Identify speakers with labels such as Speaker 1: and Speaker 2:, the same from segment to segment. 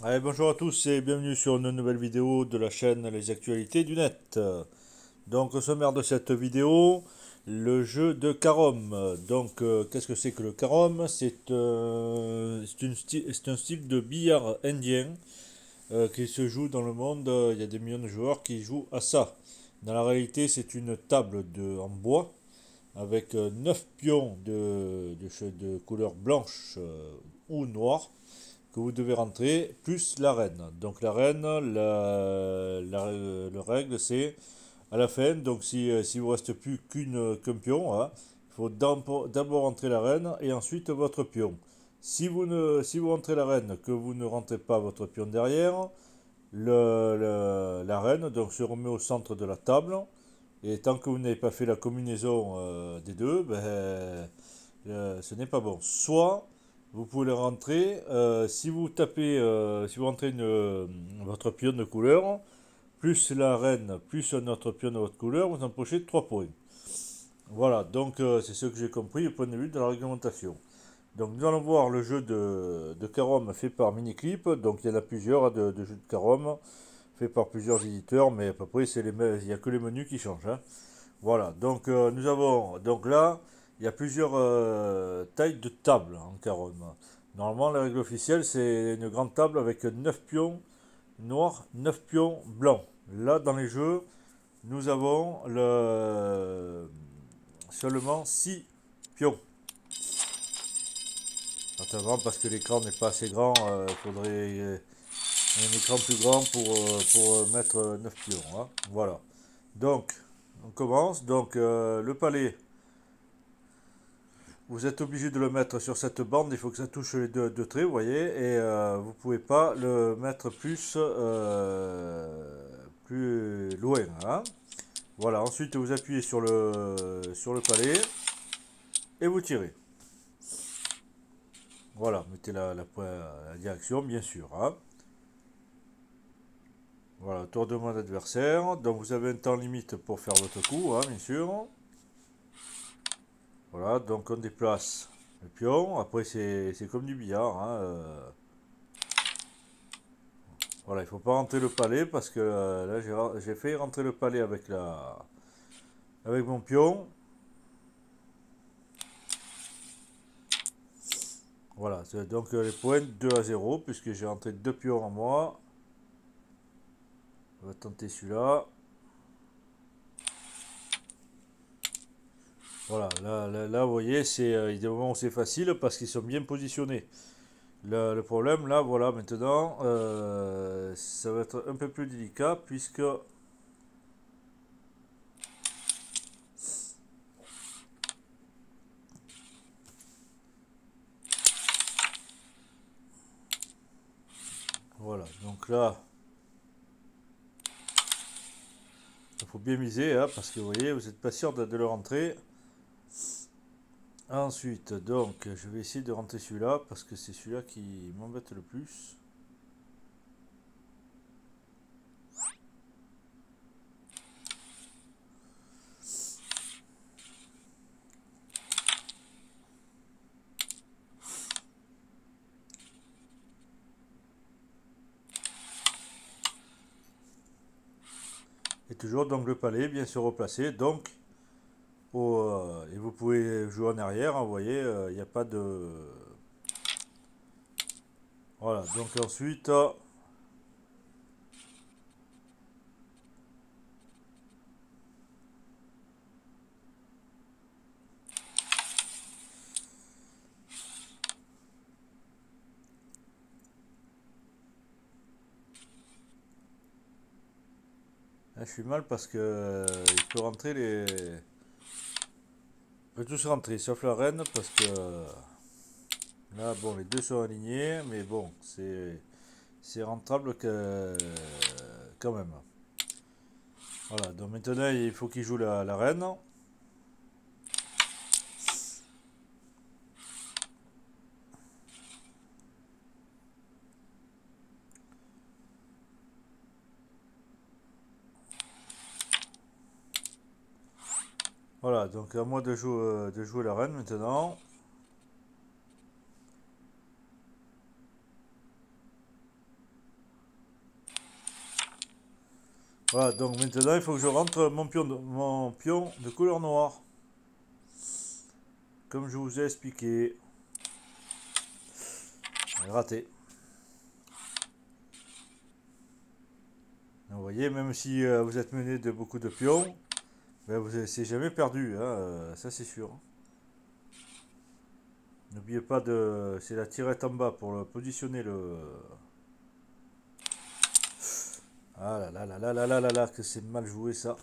Speaker 1: Allez, bonjour à tous et bienvenue sur une nouvelle vidéo de la chaîne Les Actualités du Net. Donc au sommaire de cette vidéo, le jeu de Carom. Donc euh, qu'est-ce que c'est que le Carom C'est euh, un style de billard indien euh, qui se joue dans le monde. Il y a des millions de joueurs qui jouent à ça. Dans la réalité, c'est une table de, en bois avec 9 pions de couleur blanche ou noire vous devez rentrer, plus la reine. Donc la reine, la, le règle c'est à la fin, donc si, euh, si vous reste plus qu'une qu'un pion, hein, il faut d'abord rentrer la reine et ensuite votre pion. Si vous, ne, si vous rentrez la reine, que vous ne rentrez pas votre pion derrière, le, la reine donc, se remet au centre de la table. Et tant que vous n'avez pas fait la combinaison euh, des deux, ben, euh, ce n'est pas bon. Soit vous pouvez rentrer. Euh, si vous tapez, euh, si vous rentrez euh, votre pion de couleur, plus la reine, plus un autre pion de votre couleur, vous empochez 3 points. Voilà, donc c'est ce que j'ai compris au point de vue de la réglementation. Donc nous allons voir le jeu de, de Carom fait par Miniclip. Donc il y en a plusieurs hein, de, jeux de Carom fait par plusieurs éditeurs, mais à peu près c'est les il n'y a que les menus qui changent. Hein. Voilà, donc nous avons donc là il y a plusieurs euh, tailles de table en carom. Normalement, la règle officielle, c'est une grande table avec 9 pions noirs, 9 pions blancs. Là, dans les jeux, nous avons le... seulement 6 pions. Notamment parce que l'écran n'est pas assez grand, euh, il faudrait un écran plus grand pour, euh, pour mettre 9 pions. Hein. Voilà. Donc, on commence. Donc, le palais vous êtes obligé de le mettre sur cette bande, il faut que ça touche les deux, traits, vous voyez, et euh, vous ne pouvez pas le mettre plus, euh, plus loin. Hein. Voilà, ensuite vous appuyez sur le, sur le palais et vous tirez. Voilà, mettez la, la, direction, bien sûr. Hein. Voilà, tour de mon adversaire. Donc vous avez un temps limite pour faire votre coup, hein, bien sûr. Voilà, donc on déplace le pion. Après, c'est comme du billard. Hein, euh. Voilà, il faut pas rentrer le palais parce que euh, là, j'ai fait rentrer le palais avec, la, avec mon pion. Voilà, donc euh, les points 2 à 0 puisque j'ai rentré deux pions en moi. On va tenter celui-là. Voilà, là, là, vous voyez, c'est euh, des moments où c'est facile parce qu'ils sont bien positionnés. Le, problème, là, voilà, maintenant, euh, ça va être un peu plus délicat puisque... Voilà, donc là, il faut bien miser, hein, parce que vous voyez, vous n'êtes pas sûr de le rentrer. Ensuite, donc, je vais essayer de rentrer celui-là parce que c'est celui-là qui m'embête le plus. Et toujours donc le palais bien se replacer. Donc vous pouvez jouer en arrière, hein, vous voyez, il euh, n'y a pas de... Voilà, donc ensuite... Euh, je suis mal parce que il peut rentrer les tous rentrer, sauf la reine, parce que là, bon, les deux sont alignés, mais bon, c'est rentable que, quand même. Voilà, donc maintenant, il faut qu'il joue la reine. Voilà, donc à moi de jouer, euh, la reine maintenant. Voilà, donc maintenant il faut que je rentre mon pion de, mon pion de couleur noire. Comme je vous ai expliqué. Raté. Vous voyez, même si euh, vous êtes mené de beaucoup de pions, ben, vous c'est jamais perdu, hein, ça c'est sûr. N'oubliez pas de... C'est la tirette en bas pour le positionner le... Ah là là là là là là là, là que c'est mal joué ça.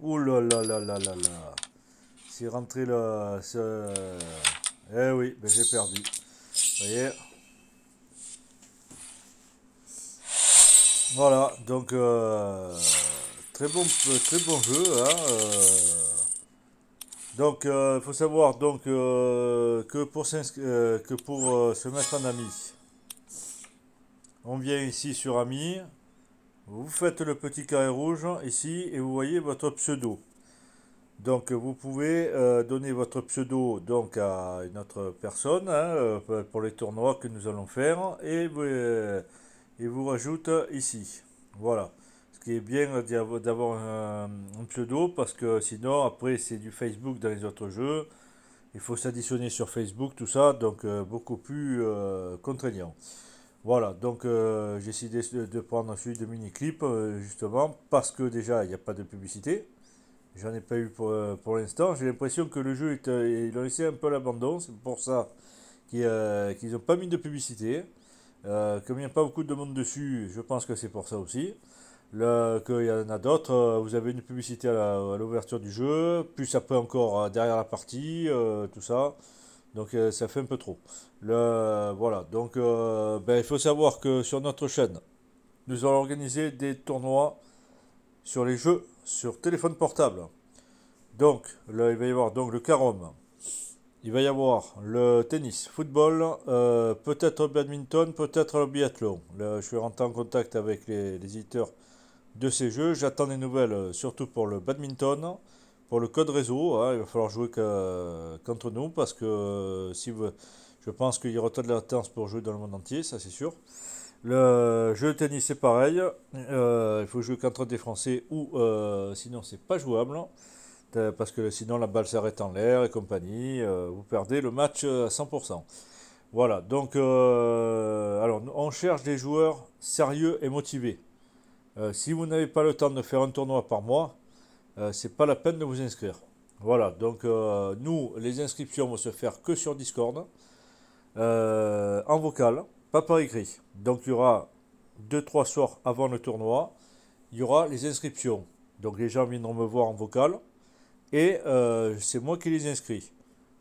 Speaker 1: Oh là là là là là là. C'est rentré là... Eh oui, ben j'ai perdu. Vous voyez Voilà, donc euh, très bon très bon jeu. Hein, euh. donc il euh, faut savoir donc que pour, que pour se mettre en ami, on vient ici sur ami, vous faites le petit carré rouge ici et vous voyez votre pseudo. Donc vous pouvez donner votre pseudo donc à une autre personne hein, pour les tournois que nous allons faire et vous, et vous rajoute ici. Voilà. Ce qui est bien d'avoir un, pseudo parce que sinon après c'est du Facebook dans les autres jeux. Il faut s'additionner sur Facebook, tout ça, donc euh, beaucoup plus euh, contraignant. Voilà, donc euh, j'ai décidé de, prendre celui de mini-clip justement parce que déjà il n'y a pas de publicité. J'en ai pas eu pour, pour l'instant. J'ai l'impression que le jeu, est, il a laissé un peu l'abandon. C'est pour ça qu'ils n'ont pas mis de publicité. Euh, comme il n'y a pas beaucoup de monde dessus, je pense que c'est pour ça aussi. Qu'il y en a d'autres, euh, vous avez une publicité à l'ouverture du jeu, plus après encore euh, derrière la partie, tout ça. Donc ça fait un peu trop. Le, voilà, donc ben, il faut savoir que sur notre chaîne, nous allons organiser des tournois sur les jeux sur téléphone portable. Donc là, il va y avoir donc le Carom, il va y avoir le tennis, football, euh, peut-être le badminton, peut-être le biathlon. je suis rentré en contact avec les, éditeurs de ces jeux. J'attends des nouvelles, euh, surtout pour le badminton, pour le code réseau. Hein. il va falloir jouer qu'entre nous parce que euh, si je pense qu'il y aura tant de latence pour jouer dans le monde entier, ça c'est sûr. Le jeu de tennis c'est pareil. il faut jouer qu'entre des Français ou sinon c'est pas jouable. Euh, parce que sinon la balle s'arrête en l'air et compagnie, euh, vous perdez le match à 100%. Voilà, donc euh, alors on cherche des joueurs sérieux et motivés. si vous n'avez pas le temps de faire un tournoi par mois, c'est pas la peine de vous inscrire. Voilà, donc nous, les inscriptions vont se faire que sur Discord, en vocal, pas par écrit. Donc il y aura 2-3 soirs avant le tournoi, il y aura les inscriptions. Donc les gens viendront me voir en vocal et euh, c'est moi qui les inscris.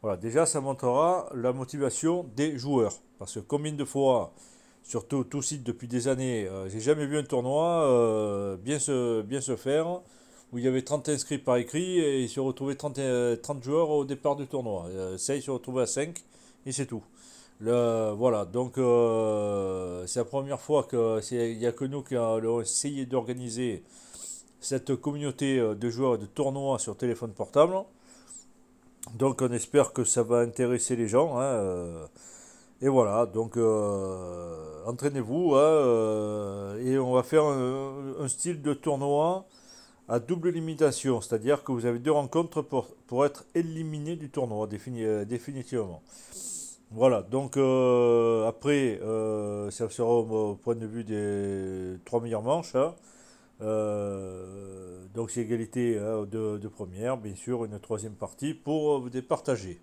Speaker 1: Voilà, déjà ça montrera la motivation des joueurs. Parce que combien de fois, surtout tout site depuis des années, euh, j'ai jamais vu un tournoi euh, bien, se, bien se faire où il y avait 30 inscrits par écrit et il se retrouvait 30, 30 joueurs au départ du tournoi. ça, il se retrouvait à 5 et c'est tout. Le, voilà, donc c'est la première fois qu'il n'y a que nous qui avons essayé d'organiser cette communauté euh, de joueurs de tournois sur téléphone portable. Donc on espère que ça va intéresser les gens. Hein, euh. et voilà, donc euh, entraînez-vous hein, et on va faire un, style de tournoi à double limitation, c'est-à-dire que vous avez deux rencontres pour, pour être éliminé du tournoi définitivement. Voilà, donc après, ça sera au, point de vue des trois meilleures manches. Hein. Euh, donc c'est égalité hein, de, première, bien sûr, une troisième partie pour euh, vous départager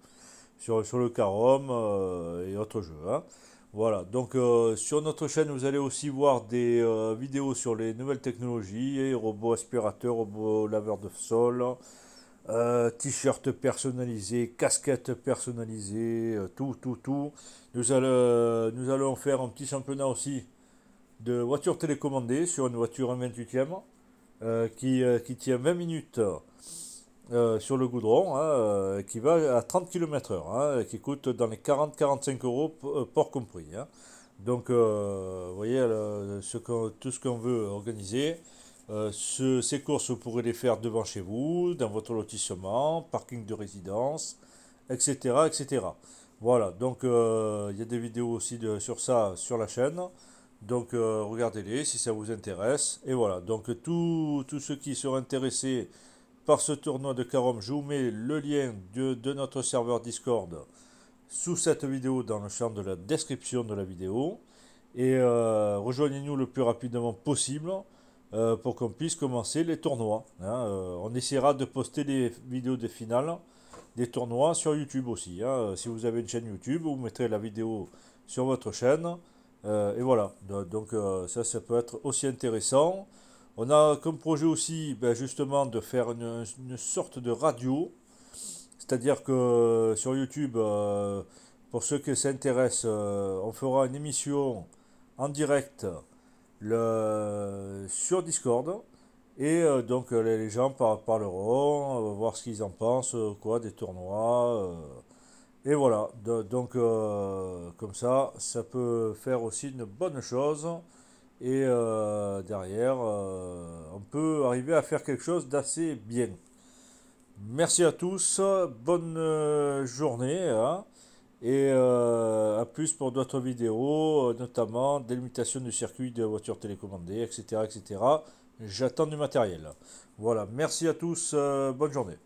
Speaker 1: sur, sur le carom euh, et autres jeux. Hein. Voilà, donc sur notre chaîne, vous allez aussi voir des vidéos sur les nouvelles technologies, robots aspirateurs, robots laveurs de sol, t-shirts personnalisés, casquettes personnalisées, tout, tout, tout. Nous allons, nous allons faire un petit championnat aussi de voiture télécommandée sur une voiture 128e euh, qui, euh, qui, tient 20 minutes euh, sur le goudron, hein, qui va à 30 km/h, hein, qui coûte dans les 40-45 euros port compris. Hein. Donc, vous voyez ce tout ce qu'on veut organiser. ces courses, vous pourrez les faire devant chez vous, dans votre lotissement, parking de résidence, etc. etc. Voilà, donc il y a des vidéos aussi de, sur ça sur la chaîne. Donc regardez-les si ça vous intéresse. Et voilà, donc tous ceux qui sont intéressés par ce tournoi de Carom, je vous mets le lien de, de notre serveur Discord sous cette vidéo dans le champ de la description de la vidéo. Et euh, rejoignez-nous le plus rapidement possible euh, pour qu'on puisse commencer les tournois. Hein. Euh, on essaiera de poster les vidéos des finales des tournois sur YouTube aussi. Hein. Si vous avez une chaîne YouTube, vous mettrez la vidéo sur votre chaîne. Et voilà, donc ça, ça peut être aussi intéressant. On a comme projet aussi ben, justement de faire une, une sorte de radio c'est-à-dire que euh, sur YouTube, euh, pour ceux qui s'intéressent, euh, on fera une émission en direct sur Discord. Et donc les gens parleront, voir ce qu'ils en pensent, quoi, des tournois. Et voilà, donc comme ça, ça peut faire aussi une bonne chose. Et derrière, on peut arriver à faire quelque chose d'assez bien. Merci à tous, bonne euh, journée hein. et euh, à plus pour d'autres vidéos, euh, notamment délimitation du circuit de voitures télécommandées, etc. etc. J'attends du matériel. Voilà, merci à tous, bonne journée.